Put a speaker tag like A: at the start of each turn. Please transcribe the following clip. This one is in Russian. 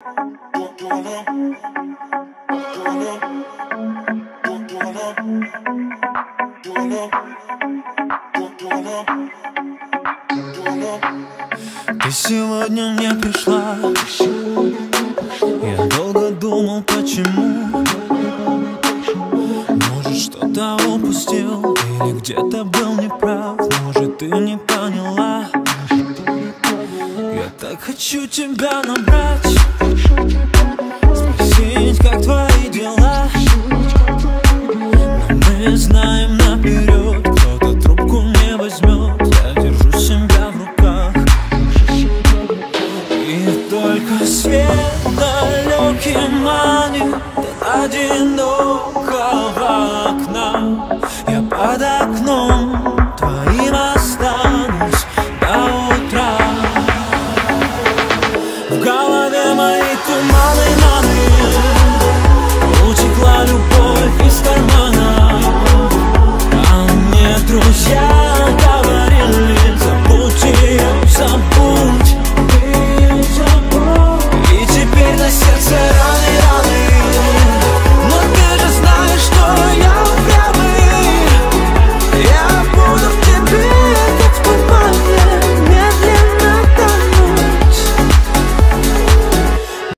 A: Ты сегодня не пришла. Я долго думал, почему. Может, что-то упустил Или где-то был неправ. Может, ты не поняла так хочу тебя набрать. Спросить, как твои дела. Но мы знаем наперед Кто-то трубку не возьмет Я держу себя в руках. И только свет далекий манит, одинок I'm all in.